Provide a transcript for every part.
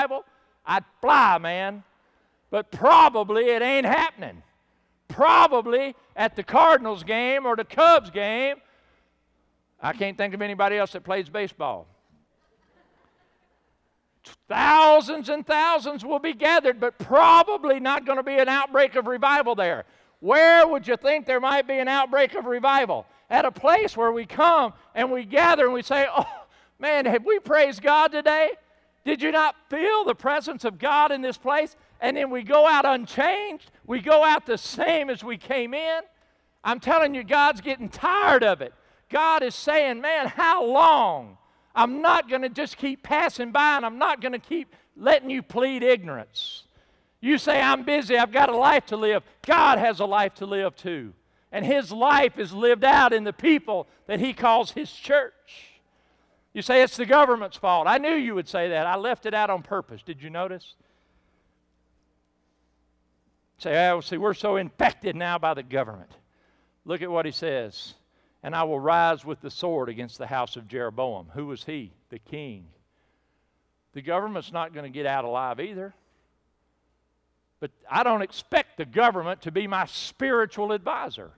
revival, I'd fly, man. But probably it ain't happening. Probably at the Cardinals game or the Cubs game. I can't think of anybody else that plays baseball. Thousands and thousands will be gathered, but probably not going to be an outbreak of revival there. Where would you think there might be an outbreak of revival? At a place where we come and we gather and we say, Oh, man, have we praised God today? Did you not feel the presence of God in this place? And then we go out unchanged. We go out the same as we came in. I'm telling you, God's getting tired of it. God is saying, Man, how long? I'm not going to just keep passing by and I'm not going to keep letting you plead ignorance. You say, I'm busy, I've got a life to live. God has a life to live too. And His life is lived out in the people that He calls His church. You say it's the government's fault. I knew you would say that. I left it out on purpose. Did you notice? Say, oh, see, we're so infected now by the government. Look at what he says. And I will rise with the sword against the house of Jeroboam. Who was he? The king. The government's not going to get out alive either. But I don't expect the government to be my spiritual advisor.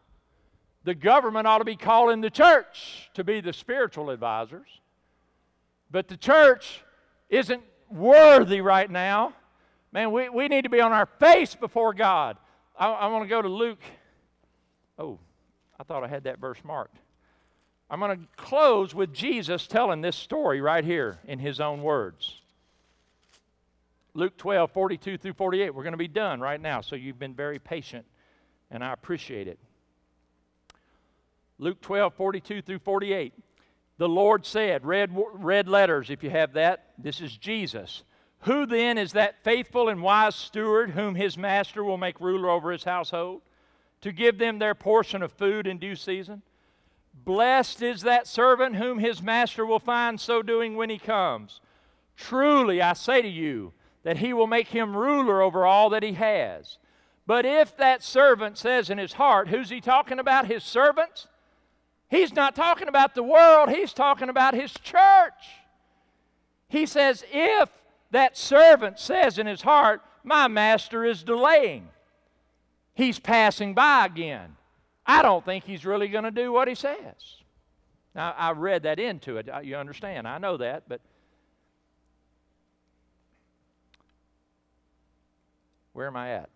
The government ought to be calling the church to be the spiritual advisors. But the church isn't worthy right now. Man, we, we need to be on our face before God. I, I want to go to Luke. Oh, I thought I had that verse marked. I'm going to close with Jesus telling this story right here in his own words. Luke 12, 42 through 48. We're going to be done right now, so you've been very patient, and I appreciate it. Luke 12, 42 through 48. The Lord said, red, red letters if you have that, this is Jesus. Who then is that faithful and wise steward whom his master will make ruler over his household, to give them their portion of food in due season? Blessed is that servant whom his master will find so doing when he comes. Truly, I say to you, that he will make him ruler over all that he has. But if that servant says in his heart, who's he talking about? His servants? He's not talking about the world, he's talking about his church. He says, if that servant says in his heart, My master is delaying, he's passing by again. I don't think he's really going to do what he says. Now, I read that into it. You understand? I know that, but Where am I at?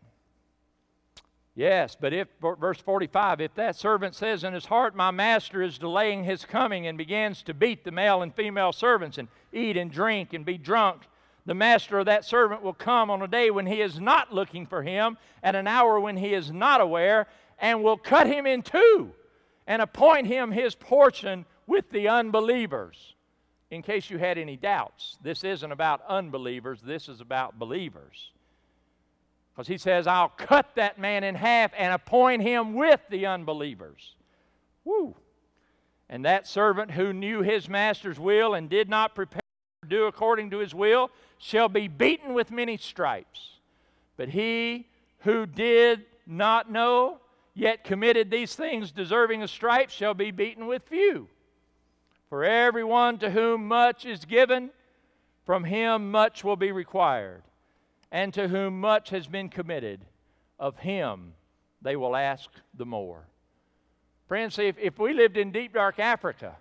Yes, but if, verse 45, if that servant says in his heart, My master is delaying his coming, and begins to beat the male and female servants, and eat and drink and be drunk, the master of that servant will come on a day when he is not looking for him, at an hour when he is not aware, and will cut him in two, and appoint him his portion with the unbelievers. In case you had any doubts, this isn't about unbelievers, this is about believers. Because he says, I'll cut that man in half and appoint him with the unbelievers. Woo. And that servant who knew his master's will and did not prepare to do according to his will shall be beaten with many stripes. But he who did not know, yet committed these things deserving of stripes, shall be beaten with few. For everyone to whom much is given, from him much will be required and to whom much has been committed, of him they will ask the more. Friends, see, if, if we lived in deep, dark Africa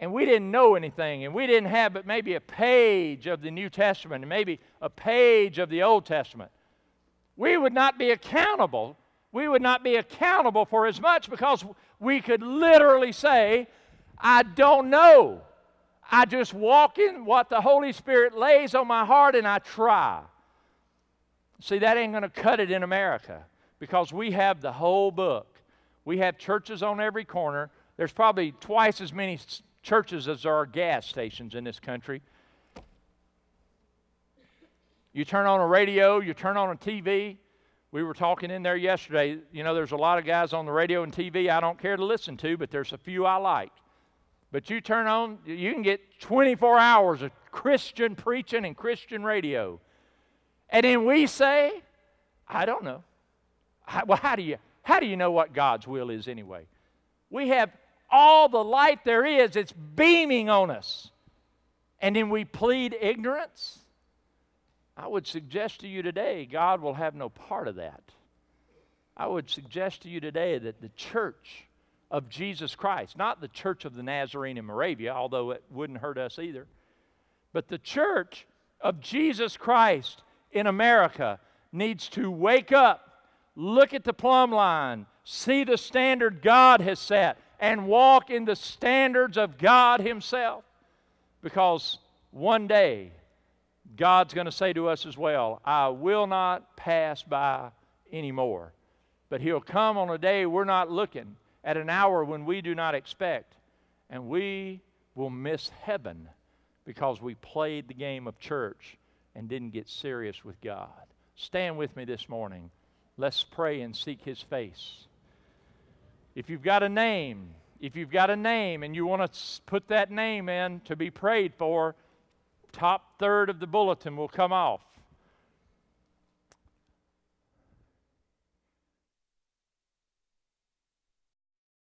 and we didn't know anything and we didn't have but maybe a page of the New Testament and maybe a page of the Old Testament, we would not be accountable. We would not be accountable for as much because we could literally say, I don't know. I just walk in what the Holy Spirit lays on my heart and I try. See, that ain't going to cut it in America because we have the whole book. We have churches on every corner. There's probably twice as many churches as there are gas stations in this country. You turn on a radio, you turn on a TV. We were talking in there yesterday. You know, there's a lot of guys on the radio and TV I don't care to listen to, but there's a few I like. But you turn on, you can get 24 hours of Christian preaching and Christian radio. And then we say, I don't know. Well, how do you how do you know what God's will is anyway? We have all the light there is, it's beaming on us. And then we plead ignorance. I would suggest to you today, God will have no part of that. I would suggest to you today that the church of Jesus Christ, not the church of the Nazarene in Moravia, although it wouldn't hurt us either, but the church of Jesus Christ in America needs to wake up, look at the plumb line, see the standard God has set, and walk in the standards of God Himself. Because one day, God's going to say to us as well, I will not pass by anymore. But He'll come on a day we're not looking, at an hour when we do not expect, and we will miss heaven because we played the game of church and didn't get serious with God. Stand with me this morning. Let's pray and seek His face. If you've got a name, if you've got a name and you want to put that name in to be prayed for, top third of the bulletin will come off.